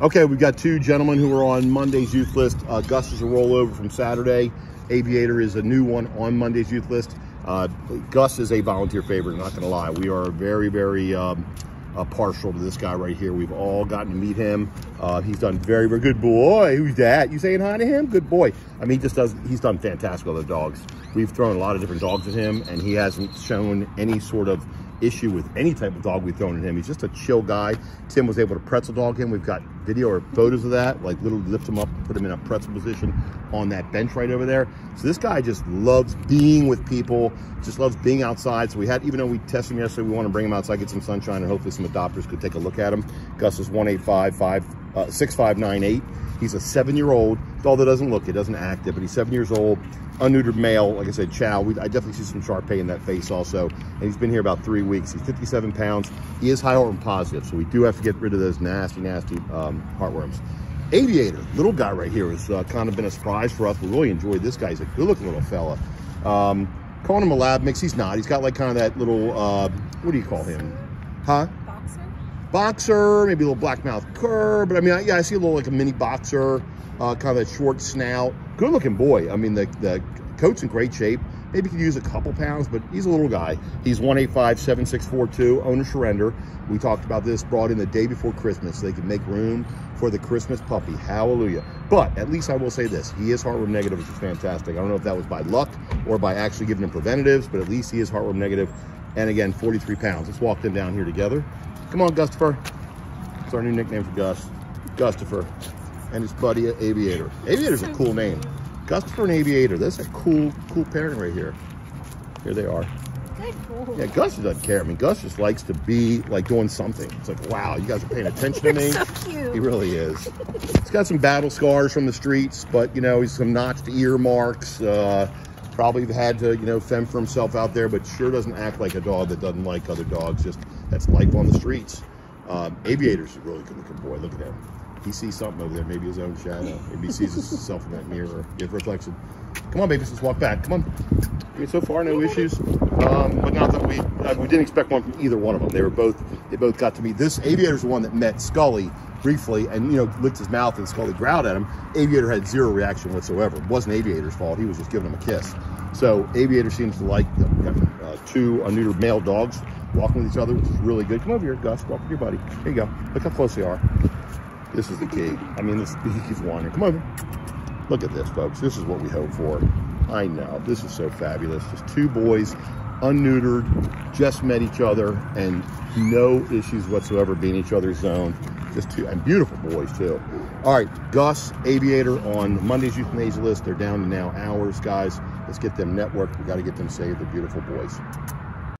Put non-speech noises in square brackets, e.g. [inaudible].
Okay, we've got two gentlemen who are on Monday's euth list. Uh, Gus is a rollover from Saturday. Aviator is a new one on Monday's euth list. Uh, Gus is a volunteer favorite, not going to lie. We are very, very um, uh, partial to this guy right here. We've all gotten to meet him. Uh, he's done very, very good boy. Who's that? You saying hi to him? Good boy. I mean, he just does, he's done fantastic with other dogs. We've thrown a lot of different dogs at him, and he hasn't shown any sort of issue with any type of dog we've thrown at him. He's just a chill guy. Tim was able to pretzel dog him. We've got video or photos of that, like literally lift him up and put him in a pretzel position on that bench right over there. So this guy just loves being with people, just loves being outside. So we had, even though we tested him yesterday, we want to bring him outside, get some sunshine, and hopefully some adopters could take a look at him. Gus is 1855, uh, 6598. He's a seven-year-old that doesn't look it, doesn't act it, but he's seven years old, unneutered male. Like I said, chow. We, I definitely see some Shar in that face also. And he's been here about three weeks. He's 57 pounds. He is high heartworm positive, so we do have to get rid of those nasty, nasty um, heartworms. Aviator, little guy right here, has uh, kind of been a surprise for us. We really enjoyed this guy. He's a good-looking little fella. Um, calling him a lab mix, he's not. He's got like kind of that little, uh, what do you call him? Huh? Boxer, maybe a little black mouth cur. But I mean, yeah, I see a little like a mini boxer, uh, kind of that short snout. Good looking boy. I mean, the, the coat's in great shape. Maybe could use a couple pounds, but he's a little guy. He's 185-7642, owner surrender. We talked about this, brought in the day before Christmas so they can make room for the Christmas puppy. Hallelujah. But at least I will say this, he is heartworm negative, which is fantastic. I don't know if that was by luck or by actually giving him preventatives, but at least he is heartworm negative. And again, 43 pounds. Let's walk them down here together. Come on, Gustafer. It's our new nickname for Gus. Gustafer. And his buddy Aviator. Aviator's a cool name. Gustafer and Aviator. That's a cool, cool pairing right here. Here they are. Cool. Yeah, Gus doesn't care. I mean, Gus just likes to be like doing something. It's like, wow, you guys are paying attention to [laughs] me. so cute. He really is. he's got some battle scars from the streets, but you know, he's some notched ear marks. Uh, probably had to, you know, fend for himself out there, but sure doesn't act like a dog that doesn't like other dogs. Just that's life on the streets. Um, Aviator's a really good looking boy. Look at him. He sees something over there, maybe his own shadow. Maybe he sees himself in that mirror, give reflection. Come on, babies, let's walk back. Come on. I mean, so far, no issues. Um, but not that we uh, we didn't expect one from either one of them. They were both they both got to meet. This Aviator's the one that met Scully briefly and you know licked his mouth and Scully growled at him. Aviator had zero reaction whatsoever. It wasn't Aviator's fault. He was just giving him a kiss. So Aviator seems to like uh, two unneutered male dogs walking with each other, which is really good. Come over here, Gus. Walk with your buddy. Here you go. Look how close they are. This is the key. I mean, this [laughs] he keeps wandering. Come over. Look at this, folks. This is what we hope for. I know. This is so fabulous. Just two boys, unneutered, just met each other, and no issues whatsoever being each other's zone. Just two, and beautiful boys, too. All right, Gus, Aviator on Monday's Euthanasia list. They're down to now hours, guys. Let's get them networked. We got to get them saved. They're beautiful boys.